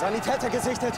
Sanitäter gesichtet.